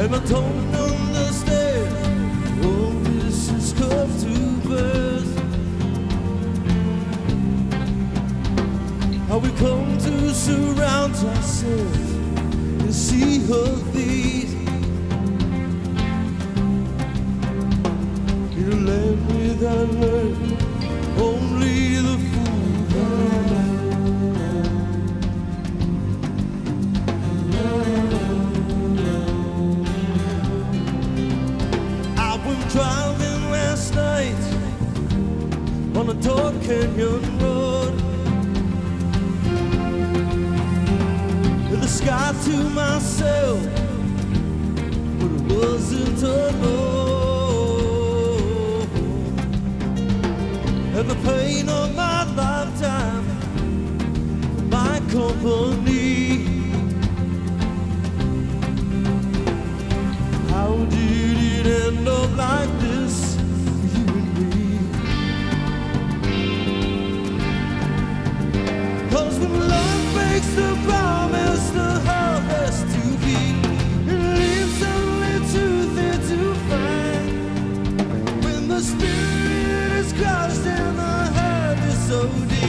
and I don't understand. Oh, this has come to pass. How we come to surround ourselves and see her canyon road. The sky to myself, but it wasn't alone. And the pain of my lifetime, my company. Spirit is crushed and the hurt is so deep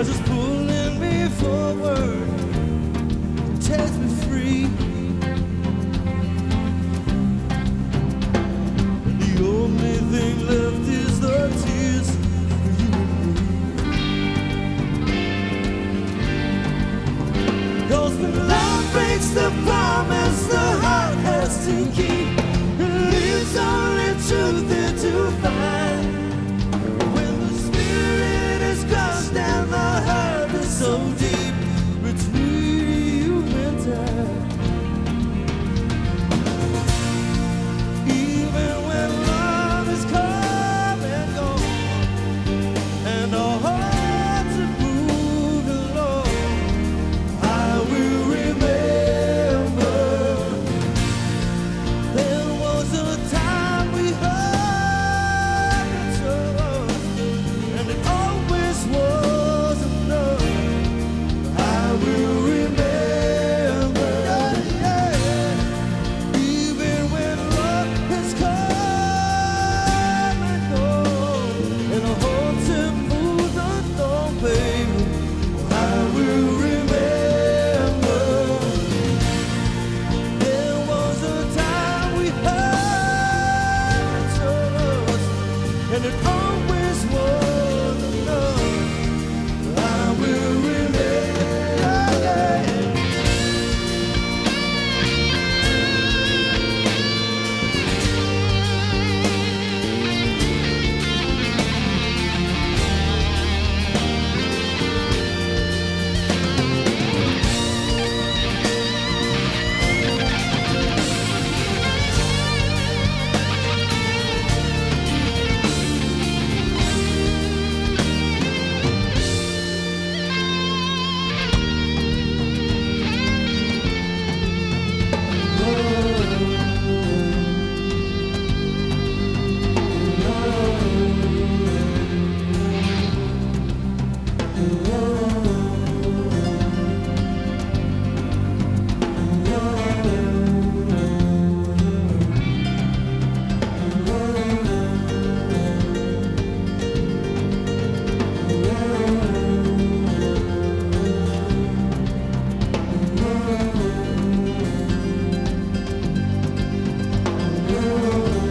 It's just pulling me forward, takes me free. And the only thing left is the tears for you and when love breaks the. you.